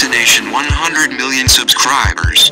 Destination 100 million subscribers.